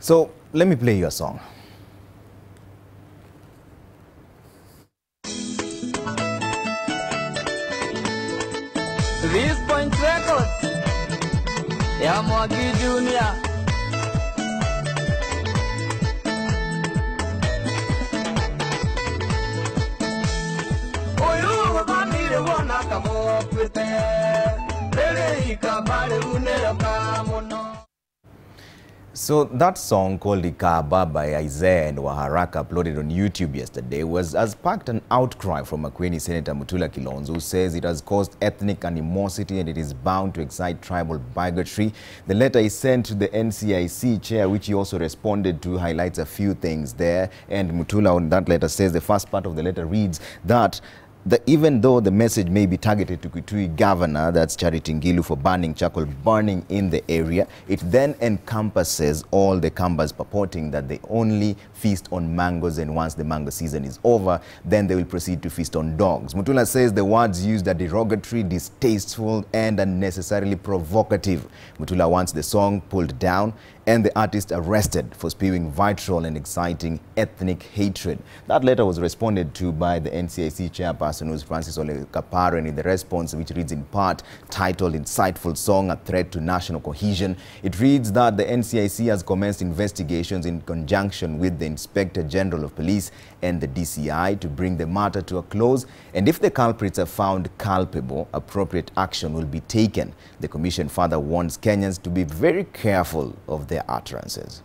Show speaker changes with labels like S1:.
S1: So let me play you a song.
S2: This Point Records ya Mwaki Junior. Uyu wabamire wona kamopite Rere ikabale unero kamuno
S1: So that song called Ikaba by Isaiah and Waharaka uploaded on YouTube yesterday was as packed an outcry from Makueni Senator Mutula Kilonzo who says it has caused ethnic animosity and it is bound to excite tribal bigotry. The letter is sent to the NCIC chair which he also responded to highlights a few things there and Mutula on that letter says the first part of the letter reads that the, even though the message may be targeted to Kitui governor, that's Charity Ngilu, for banning charcoal burning in the area, it then encompasses all the Kambas purporting that they only feast on mangoes and once the mango season is over, then they will proceed to feast on dogs. Mutula says the words used are derogatory, distasteful and unnecessarily provocative. Mutula wants the song pulled down and the artist arrested for spewing vitriol and exciting ethnic hatred. That letter was responded to by the NCIC chairperson, who's Francis Ole Kaparo, in the response, which reads in part, titled Inciteful Song, A Threat to National Cohesion. It reads that the NCIC has commenced investigations in conjunction with the Inspector General of Police and the DCI to bring the matter to a close. And if the culprits are found culpable, appropriate action will be taken. The Commission further warns Kenyans to be very careful of their utterances.